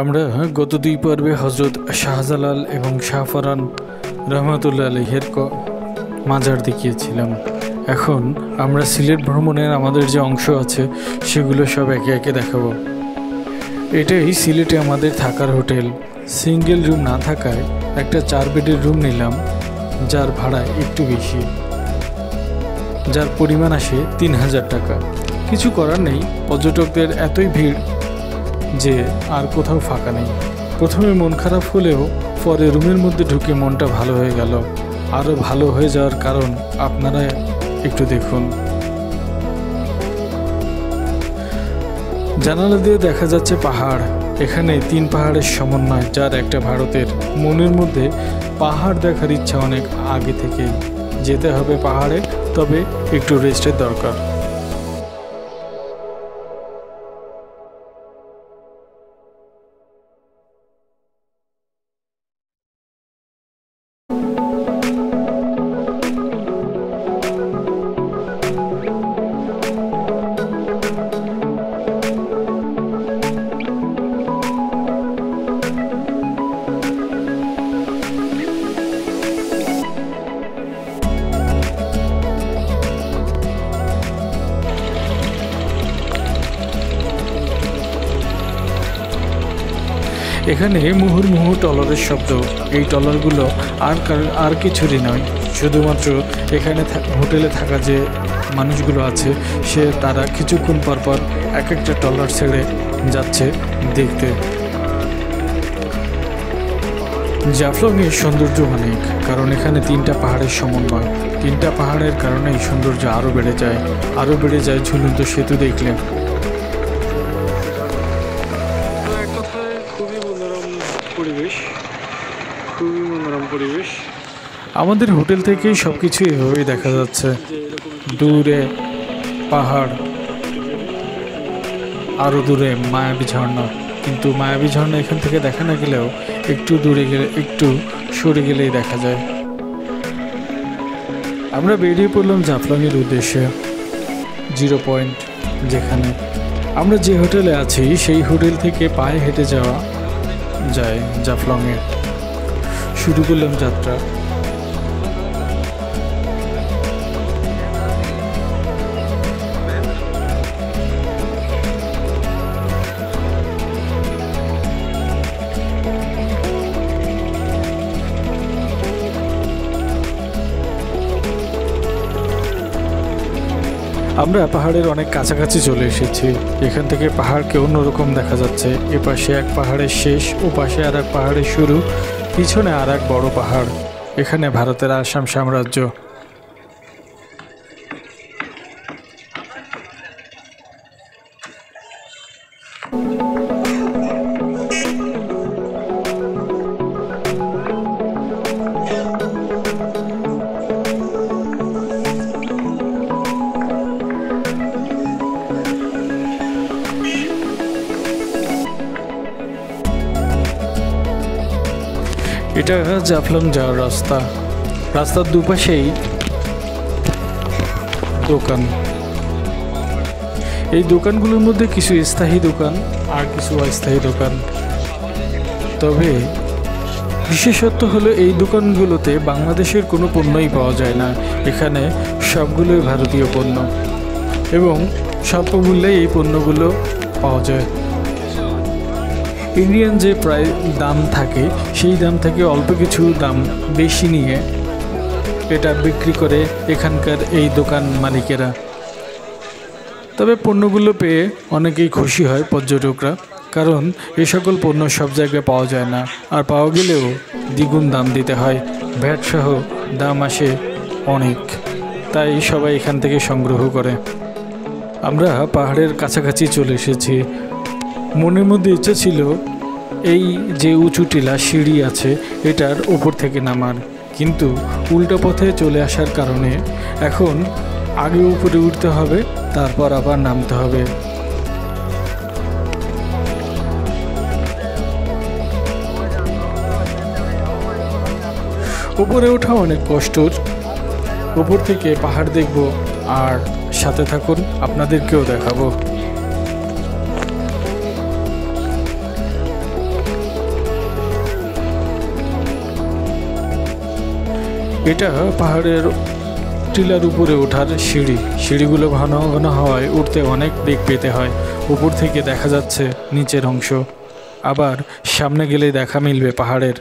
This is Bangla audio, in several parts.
আমরা গত দুই পর্বে হজরত শাহজালাল এবং শাহফরান রহমতুল্লাহ আলহের মাজার দেখিয়েছিলাম। এখন আমরা সিলেট ভ্রমণের আমাদের যে অংশ আছে, সেগুলো সব একে একে দেখাবো। এটাই সিলেটে আমাদের থাকার হোটেল। সিঙ্গেল রুম না থাকায় একটা চার বেডের রুম নিলাম, যার ভাড়া একটু বেশি। যার পরিমাণ আসে তিন হাজার টাকা। কিছু করার নেই, পর্যটকদের এতই ভিড় যে আর কোথাও ফাঁকা নেই। প্রথমে মন খারাপ হলেও পরে রুমের মধ্যে ঢুকে মনটা ভালো হয়ে গেল। আরও ভালো হয়ে যাওয়ার কারণ আপনারা একটু দেখুন। জানালা দিয়ে দেখা যাচ্ছে পাহাড়। এখানে তিন পাহাড়ের সমন্বয়, যার একটা ভারতের। মনের মধ্যে পাহাড় দেখার ইচ্ছা অনেক আগে থেকেই। যেতে হবে পাহাড়ে, তবে একটু রেস্টের দরকার। এখানে মুহুর্মুহু টলারের শব্দ। এই টলারগুলো আর আর কিছুরই নয়। শুধুমাত্র এখানে হোটেলে থাকা যে মানুষগুলো আছে, সে তারা কিছুক্ষণ পর পর এক একটা টলার ছেড়ে যাচ্ছে দেখতে। জাফলংয়ের সৌন্দর্য অনেক, কারণ এখানে তিনটা পাহাড়ের সমন্বয়। তিনটা পাহাড়ের কারণে এই সৌন্দর্য আরও বেড়ে যায়। আরও বেড়ে যায় ঝুলন্ত সেতু দেখলে। পরিবেশ? আমাদের হোটেল থেকেই সব কিছু এভাবেই দেখা যাচ্ছে। দূরে পাহাড় আরও দূরে মায়াবী ঝর্ণা। কিন্তু মায়াবী ঝর্ণা এখান থেকে দেখা না গেলেও একটু দূরে গেলে, একটু সরে গেলেই দেখা যায়। আমরা বেরিয়ে পড়লাম জাফলংয়ের উদ্দেশ্যে, জিরো পয়েন্ট যেখানে। আমরা যে হোটেলে আছি, সেই হোটেল থেকে পায়ে হেঁটে যাওয়া যায় জাফলংয়ে শুরু করলাম যাত্রা। আমরা পাহাড়ের অনেক কাছাকাছি চলে এসেছি। এখান থেকে পাহাড়কে অন্যরকম দেখা যাচ্ছে। এপাশে পাশে এক পাহাড়ের শেষ ও পাশে আর এক পাহাড়ের শুরু, পিছনে আর এক বড় পাহাড়। এখানে ভারতের আসাম সাম্রাজ্য। এটা জাফলং যাওয়ার রাস্তা। রাস্তার দুপাশেই দোকান। এই দোকানগুলোর মধ্যে কিছু স্থায়ী দোকান আর কিছু অস্থায়ী দোকান। তবে বিশেষত্ব হলো এই দোকানগুলোতে বাংলাদেশের কোনো পণ্যই পাওয়া যায় না। এখানে সবগুলোই ভারতীয় পণ্য। এবং স্বল্প মূল্যে এই পণ্যগুলো পাওয়া যায়। ইন্ডিয়ান যে প্রায় দাম থাকে, সেই দাম থেকে অল্প কিছু দাম বেশি নিয়ে এটা বিক্রি করে এখানকার এই দোকান মালিকেরা। তবে পণ্যগুলো পেয়ে অনেকেই খুশি হয় পর্যটকরা, কারণ এই সকল পণ্য সব জায়গায় পাওয়া যায় না, আর পাওয়া গেলেও দ্বিগুণ দাম দিতে হয়। ভ্যাট সহ দাম আসে অনেক, তাই সবাই এখান থেকে সংগ্রহ করে। আমরা পাহাড়ের কাছাকাছি চলে এসেছি। মনের মধ্যে ইচ্ছা ছিল এই যে উঁচু টিলা সিঁড়ি আছে, এটার উপর থেকে নামার কিন্তু উল্টো পথে চলে আসার কারণে এখন আগে উপরে উঠতে হবে, তারপর আবার নামতে হবে। উপরে ওঠা অনেক কষ্টর। উপর থেকে পাহাড় দেখব, আর সাথে থাকুন, আপনাদেরকেও দেখাবো। এটা পাহাড়ের টিলার উপরে ওঠার সিঁড়ি। সিঁড়িগুলো ঘন ঘন হওয়ায় উঠতে অনেক বেগ পেতে হয়। উপর থেকে দেখা যাচ্ছে নিচের অংশ। আবার সামনে গেলেই দেখা মিলবে পাহাড়ের।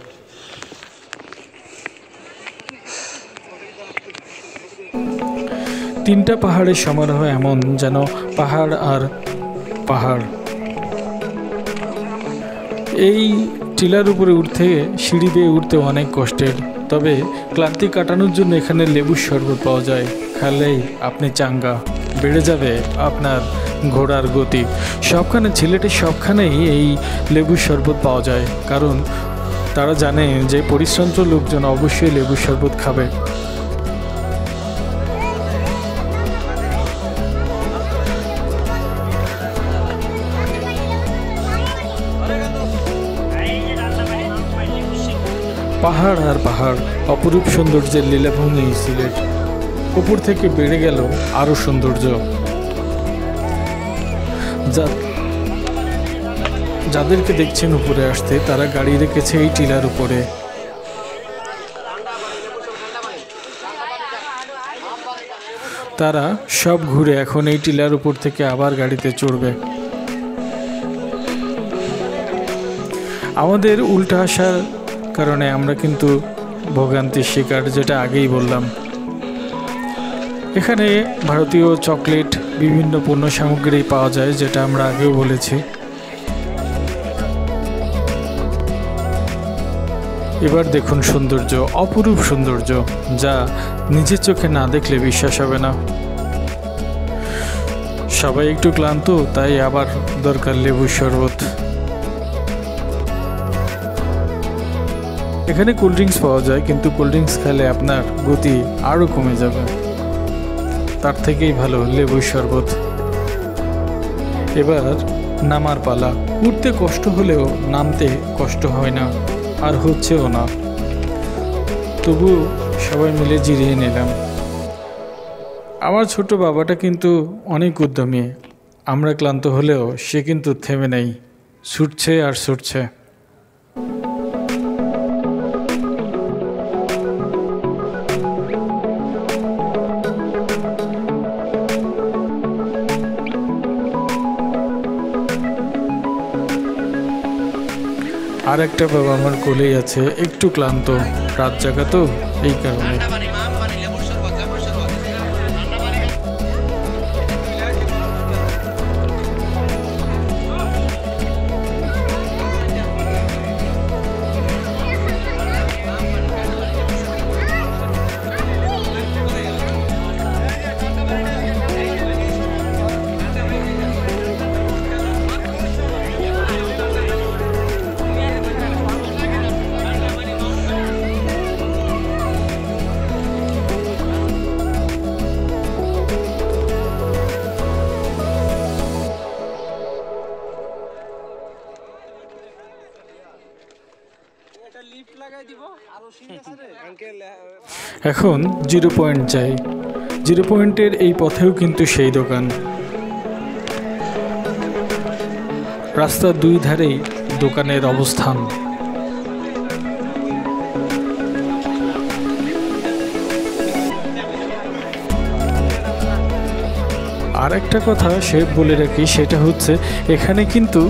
তিনটা পাহাড়ের সমারোহ এমন যেন পাহাড় আর পাহাড়। এই টিলার উপরে উঠতে, সিঁড়ি বেয়ে উঠতে অনেক কষ্টের। তবে ক্লান্তি কাটানোর জন্য এখানে লেবুর শরবত পাওয়া যায়। খেলেই আপনি চাঙ্গা। বেড়ে যাবে আপনার ঘোড়ার গতি। সবখানে, ছেলেটি সবখানেই এই লেবুর শরবত পাওয়া যায়। কারণ তারা জানে যে পরিশ্রান্ত লোকজন অবশ্যই লেবুর শরবত খাবে। পাহাড় আর পাহাড়, অপরূপ সৌন্দর্যের লীলাভূমি সিলেট। উপর থেকে বেড়ে গেল আরও সৌন্দর্য। যা যাদেরকে দেখছেন উপরে আসতে, তারা গাড়ি রেখেছে এই টিলার উপরে। তারা সব ঘুরে এখন এই টিলার উপর থেকে আবার গাড়িতে চড়বে। আমাদের উল্টা আসার কারণে আমরা কিন্তু ভোগান্তির শিকার, যেটা আগেই বললাম। এখানে ভারতীয় চকলেট বিভিন্ন পণ্য সামগ্রী পাওয়া যায়, যেটা আমরা আগেও বলেছি। এবার দেখুন সৌন্দর্য, অপরূপ সৌন্দর্য, যা নিজের চোখে না দেখলে বিশ্বাস হবে না। সবাই একটু ক্লান্ত, তাই আবার দরকার লেবুর শরবত। এখানে কোল্ড ড্রিঙ্কস পাওয়া যায়, কিন্তু কোল্ড ড্রিঙ্কস খেলে আপনার গতি আরও কমে যাবে। তার থেকেই ভালো, লেবুর শরবত। এবার নামার পালা। উঠতে কষ্ট হলেও নামতে কষ্ট হয় না, আর হচ্ছেও না। তবু সবাই মিলে জিরিয়ে নিলাম। আমার ছোট বাবাটা কিন্তু অনেক উদ্যমী। আমরা ক্লান্ত হলেও সে কিন্তু থেমে নেই। ছুটছে আর ছুটছে। আর একটা বাবা আমার কোলেই আছে একটু ক্লান্ত রাত জাগা তো এই কারণে। এখন জিরো পয়েন্ট যাই। জিরো পয়েন্টের এই পথেও কিন্তু সেই দোকান। রাস্তার দুই ধারেই দোকানের অবস্থান। আর একটা কথা সে বলে রাখি, সেটা হচ্ছে এখানে কিন্তু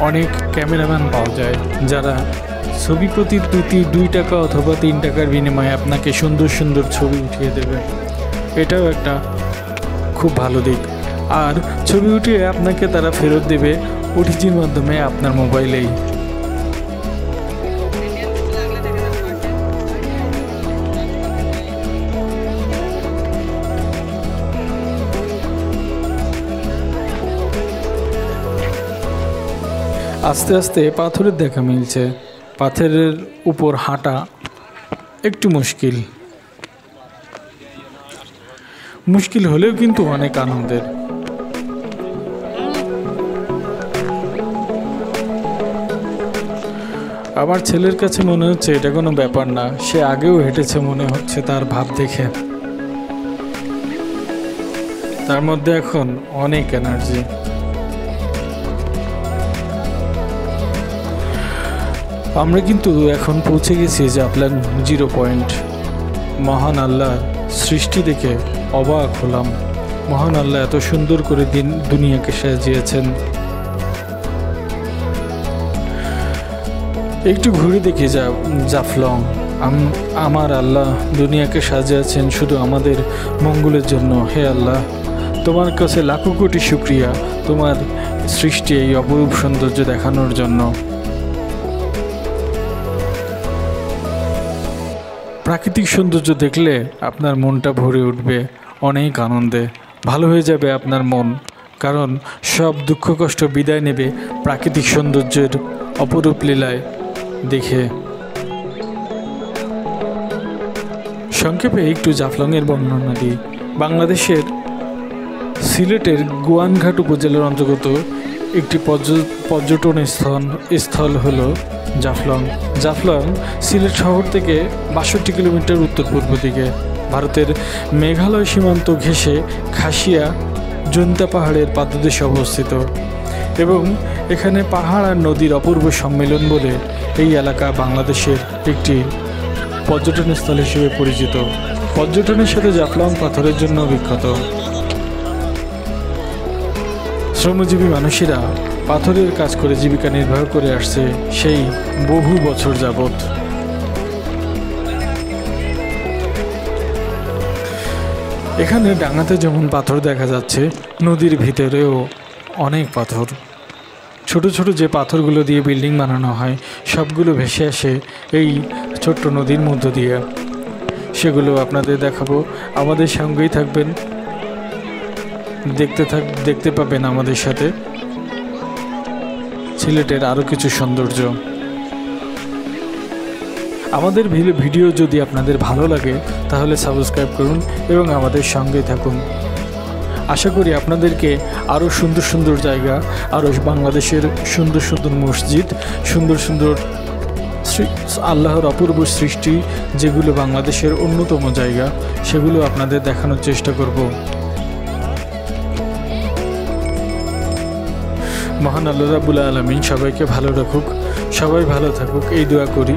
অনেক ক্যামেরাম্যান পাওয়া যায় যারা ছবি প্রতি দুই দুই টাকা অথবা তিন টাকার বিনিময়ে আপনাকে সুন্দর সুন্দর ছবি উঠিয়ে দেবে। এটাও একটা খুব ভালো দিক। আর ছবি উঠিয়ে আপনাকে তারা ফেরত দেবে ওটিজির মাধ্যমে আপনার মোবাইলেই। আস্তে আস্তে পাথরের দেখা মিলছে। পাথরের উপর হাঁটা একটু মুশকিল। মুশকিল হলেও কিন্তু অনেক আনন্দের। আমার ছেলের কাছে মনে হচ্ছে এটা কোনো ব্যাপার না। সে আগেও হেঁটেছে মনে হচ্ছে তার ভাব দেখে। তার মধ্যে এখন অনেক এনার্জি আমরা কিন্তু এখন পৌঁছে গেছি জাফলং জিরো পয়েন্ট। মহান আল্লাহ সৃষ্টি দেখে অবাক হলাম। মহান আল্লাহ এত সুন্দর করে দিন দুনিয়াকে সাজিয়েছেন। একটু ঘুরে দেখি যা জাফলং। আম- আমার আল্লাহ দুনিয়াকে সাজিয়েছেন শুধু আমাদের মঙ্গলের জন্য। হে আল্লাহ, তোমার কাছে লাখো কোটি শুক্রিয়া তোমার সৃষ্টি এই অপরূপ সৌন্দর্য দেখানোর জন্য। প্রাকৃতিক সৌন্দর্য দেখলে আপনার মনটা ভরে উঠবে, অনেক আনন্দে। ভালো হয়ে যাবে আপনার মন, কারণ সব দুঃখ কষ্ট বিদায় নেবে প্রাকৃতিক সৌন্দর্যের অপরূপ লীলায় দেখে। সংক্ষেপে একটু জাফলংয়ের বর্ণনা দিই। বাংলাদেশের সিলেটের গোয়ানঘাট উপজেলার অন্তর্গত একটি পর্য- পর্যটন স্থান, স্থল হল জাফলং। জাফলং সিলেট শহর থেকে বাষট্টি কিলোমিটার উত্তর পূর্ব দিকে। ভারতের মেঘালয় সীমান্ত ঘেঁষে খাসিয়া জন্তা পাহাড়ের পাদদেশে অবস্থিত। এবং এখানে পাহাড় আর নদীর অপূর্ব সম্মেলন বলে এই এলাকা বাংলাদেশের একটি পর্যটন স্থল হিসেবে পরিচিত। পর্যটনের সাথে জাফলং পাথরের জন্য বিখ্যাত। শ্রমজীবী মানুষেরা পাথরের কাজ করে জীবিকা নির্বাহ করে আসছে সেই বহু বছর যাবত এখানে ডাঙাতে যেমন পাথর দেখা যাচ্ছে, নদীর ভিতরেও অনেক পাথর। ছোট ছোট যে পাথরগুলো দিয়ে বিল্ডিং বানানো হয়, সবগুলো ভেসে আসে এই ছোট্ট নদীর মধ্য দিয়ে। সেগুলো আপনাদের দেখাবো। আমাদের সঙ্গেই থাকবেন। দেখতে থাক দেখতে পাবেন আমাদের সাথে। সিলেটের আরও কিছু সৌন্দর্য। আমাদের ভিডিও যদি আপনাদের ভালো লাগে, তাহলে সাবস্ক্রাইব করুন এবং আমাদের সঙ্গে থাকুন। আশা করি আপনাদেরকে আরও সুন্দর সুন্দর জায়গা আরও বাংলাদেশের সুন্দর সুন্দর মসজিদ, সুন্দর সুন্দর আল্লাহর অপূর্ব সৃষ্টি, যেগুলো বাংলাদেশের অন্যতম জায়গা, সেগুলো আপনাদের দেখানোর চেষ্টা করব। মহান আল্লাহ রাবুল আলমিন সবাইকে ভালো রাখুক। সবাই ভালো থাকুক। এই দোয়া করি।